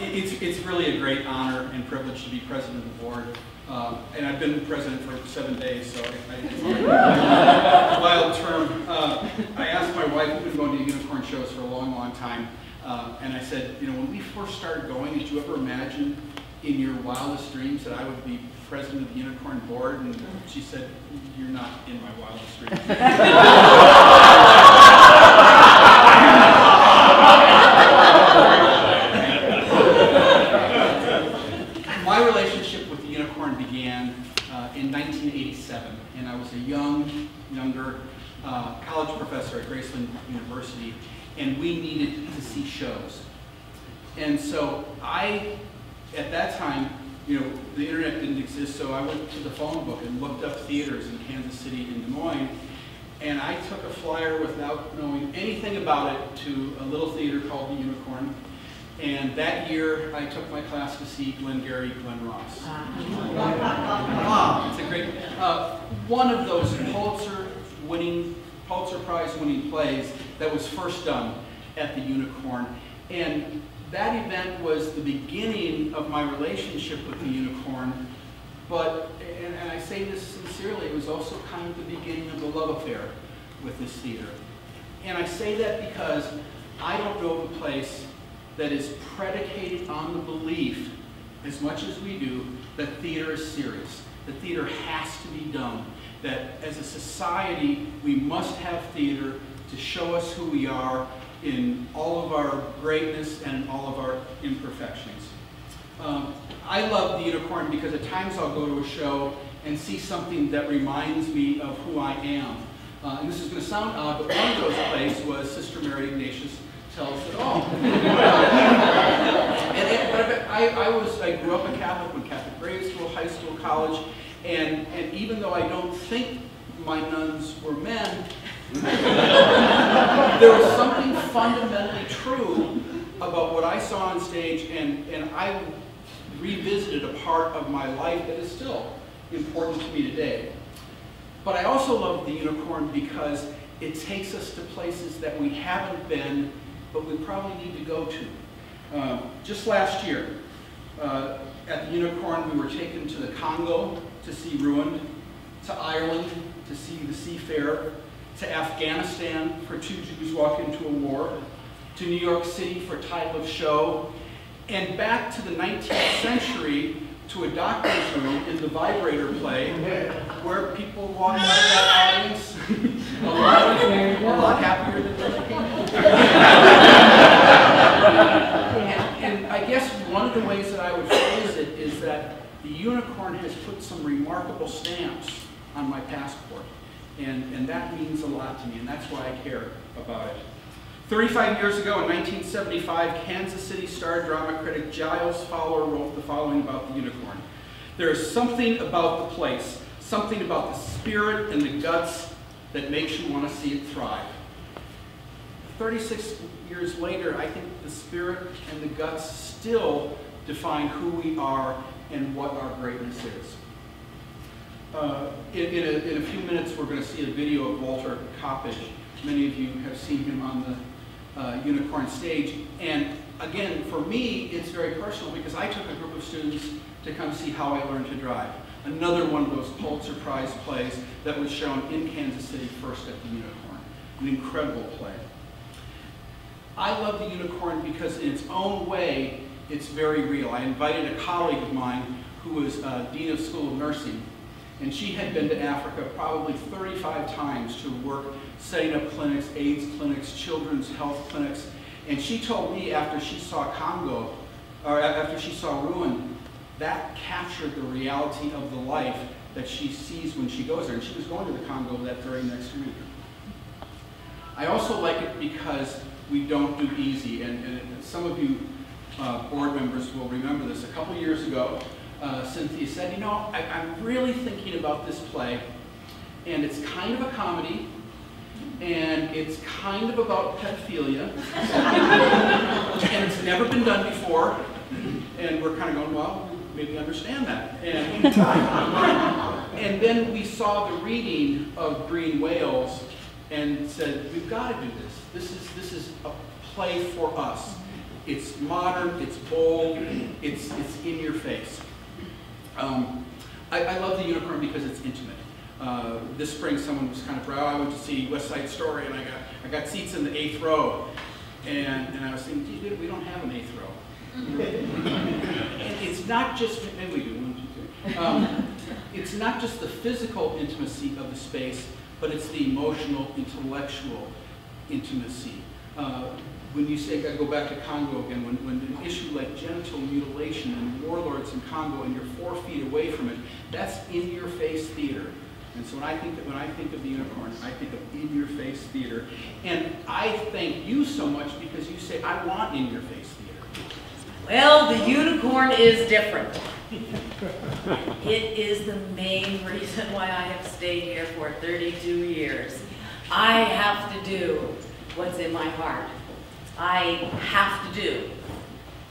it's, it's really a great honor and privilege to be president of the board. Um, and I've been president for seven days, so I, I wild term. Uh, I asked my wife, we've been going to unicorn shows for a long, long time, uh, and I said, you know, when we first started going, did you ever imagine in your wildest dreams that I would be president of the unicorn board? And she said, you're not in my wildest dreams. my relationship with the unicorn began uh, in 1987, and I was a young, younger uh, college professor at Graceland University, and we needed to see shows. And so I, at that time, you know, the internet didn't exist, so I went to the phone book and looked up theaters in Kansas City and Des Moines, and I took a flyer without knowing anything about it to a little theater called the Unicorn, and that year, I took my class to see Glengarry Glen Ross. Ah, it's a great, uh, one of those Pulitzer winning, Pulitzer Prize winning plays that was first done at the Unicorn. And that event was the beginning of my relationship with the Unicorn. But, and, and I say this sincerely, it was also kind of the beginning of the love affair with this theater. And I say that because I don't know of a place that is predicated on the belief, as much as we do, that theater is serious, that theater has to be done, that as a society we must have theater to show us who we are in all of our greatness and all of our imperfections. Um, I love the unicorn because at times I'll go to a show and see something that reminds me of who I am. Uh, and this is going to sound odd, but one of those plays was Sister Mary Ignatius tells it all. and it, but I, I was, I grew up a Catholic, went Catholic grade school, high school, college, and, and even though I don't think my nuns were men, there was something fundamentally true about what I saw on stage, and, and I revisited a part of my life that is still important to me today. But I also love the unicorn because it takes us to places that we haven't been but we probably need to go to. Uh, just last year, uh, at the Unicorn, we were taken to the Congo to see Ruined, to Ireland to see the Seafarer, to Afghanistan for Two Jews Walk Into a War, to New York City for Title of Show, and back to the 19th century to a doctor's room in the vibrator play where people walk out of that audience a, lot, a lot happier than they and, and I guess one of the ways that I would phrase it is that the unicorn has put some remarkable stamps on my passport. And, and that means a lot to me, and that's why I care about it. 35 years ago, in 1975, Kansas City star drama critic Giles Fowler wrote the following about the unicorn. There is something about the place, something about the spirit and the guts that makes you want to see it thrive. 36 years later, I think the spirit and the guts still define who we are and what our greatness is. Uh, in, in, a, in, a, few minutes, we're going to see a video of Walter Coppage. Many of you have seen him on the uh, unicorn stage. And again, for me, it's very personal because I took a group of students to come see How I Learned to Drive. Another one of those Pulitzer Prize plays that was shown in Kansas City first at the Unicorn. An incredible play. I love the Unicorn because in its own way, it's very real. I invited a colleague of mine who was uh, Dean of School of Nursing and she had been to Africa probably 35 times to work setting up clinics, AIDS clinics, children's health clinics. And she told me after she saw Congo, or after she saw Ruin, that captured the reality of the life that she sees when she goes there. And she was going to the Congo that very next week. I also like it because we don't do easy. And, and some of you uh, board members will remember this. A couple years ago, uh, Cynthia said, you know, I, I'm really thinking about this play, and it's kind of a comedy, and it's kind of about pedophilia, and it's never been done before, and we're kind of going, well, maybe understand that. And, and then we saw the reading of Green Whales and said, we've got to do this. This is, this is a play for us. It's modern, it's bold, it's, it's in your face. Um, I, I love the unicorn because it's intimate. Uh, this spring, someone was kind of proud. I went to see West Side Story, and I got I got seats in the eighth row, and and I was thinking, gee, we don't have an eighth row. and it's not just maybe we do one, two, three. Um, it's not just the physical intimacy of the space, but it's the emotional, intellectual intimacy. Uh, when you say, I go back to Congo again, when, when an issue like genital mutilation and warlords in Congo and you're four feet away from it, that's in your face theater. And so when I think when I think of the unicorn, I think of in your face theater. And I thank you so much because you say I want in your face theater. Well, the unicorn is different. it is the main reason why I have stayed here for 32 years. I have to do what's in my heart. I have to do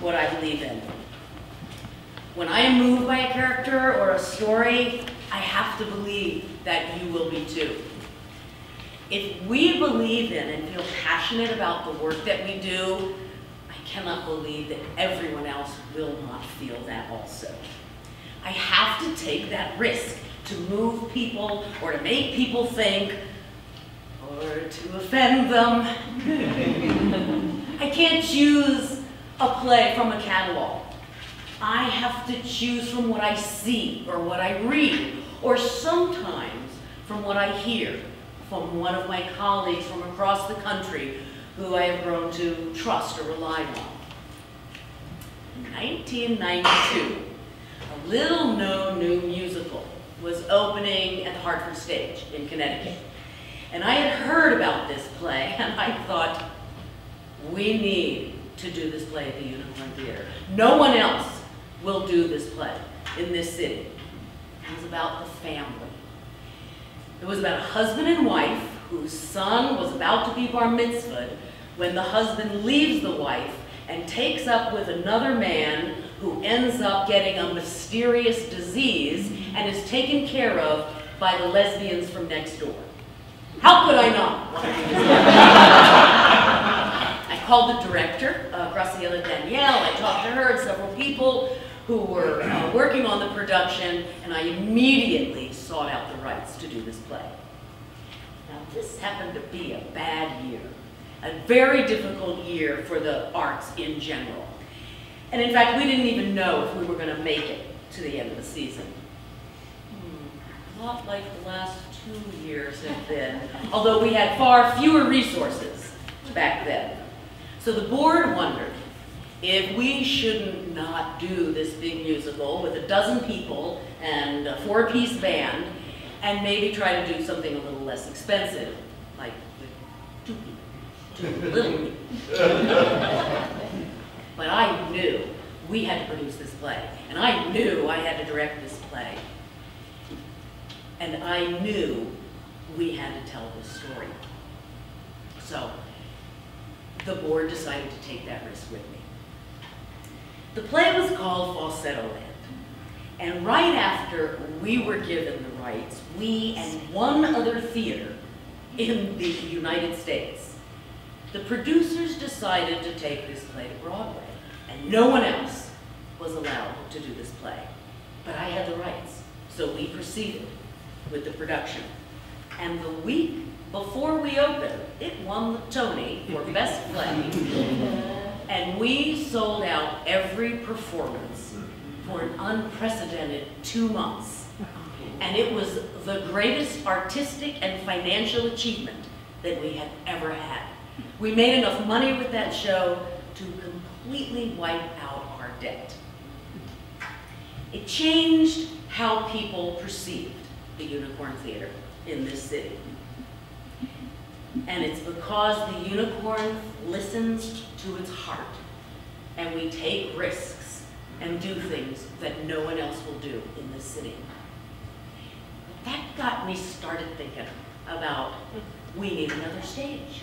what I believe in. When I am moved by a character or a story, I have to believe that you will be too. If we believe in and feel passionate about the work that we do, I cannot believe that everyone else will not feel that also. I have to take that risk to move people or to make people think or to offend them. I can't choose a play from a catalog. I have to choose from what I see or what I read, or sometimes from what I hear from one of my colleagues from across the country who I have grown to trust or rely on. In 1992, a little known new musical was opening at the Hartford Stage in Connecticut. And I had heard about this play, and I thought, we need to do this play at the Unicorn Theater. No one else will do this play in this city. It was about the family. It was about a husband and wife whose son was about to be bar mitzvahed when the husband leaves the wife and takes up with another man who ends up getting a mysterious disease and is taken care of by the lesbians from next door. How could I not? Called the director, uh, Graciela Daniele. I talked to her and several people who were uh, working on the production, and I immediately sought out the rights to do this play. Now, this happened to be a bad year, a very difficult year for the arts in general. And in fact, we didn't even know if we were going to make it to the end of the season. Hmm, not like the last two years have been, although we had far fewer resources back then. So the board wondered if we shouldn't not do this big musical with a dozen people and a four-piece band and maybe try to do something a little less expensive, like two people, two little people. but I knew we had to produce this play, and I knew I had to direct this play. And I knew we had to tell this story. So the board decided to take that risk with me. The play was called Falsettoland. And right after we were given the rights, we and one other theater in the United States, the producers decided to take this play to Broadway. And no one else was allowed to do this play. But I had the rights, so we proceeded with the production. And the week before we opened, it won the Tony for Best Play. and we sold out every performance for an unprecedented two months. And it was the greatest artistic and financial achievement that we had ever had. We made enough money with that show to completely wipe out our debt. It changed how people perceived the Unicorn Theater in this city. And it's because the unicorn listens to its heart and we take risks and do things that no one else will do in this city. That got me started thinking about we need another stage.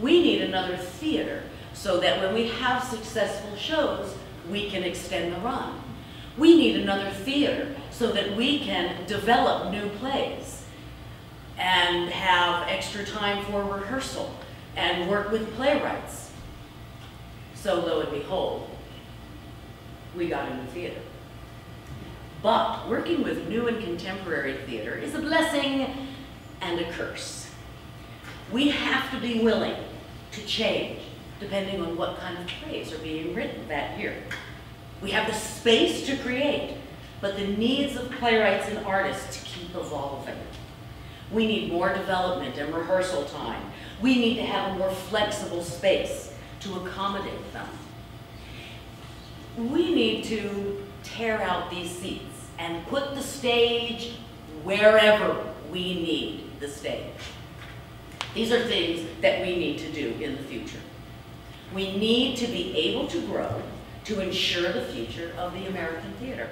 We need another theater so that when we have successful shows, we can extend the run. We need another theater so that we can develop new plays and have extra time for rehearsal and work with playwrights. So lo and behold, we got a new theater. But working with new and contemporary theater is a blessing and a curse. We have to be willing to change depending on what kind of plays are being written that year. We have the space to create, but the needs of playwrights and artists keep evolving. We need more development and rehearsal time. We need to have a more flexible space to accommodate them. We need to tear out these seats and put the stage wherever we need the stage. These are things that we need to do in the future. We need to be able to grow to ensure the future of the American theater.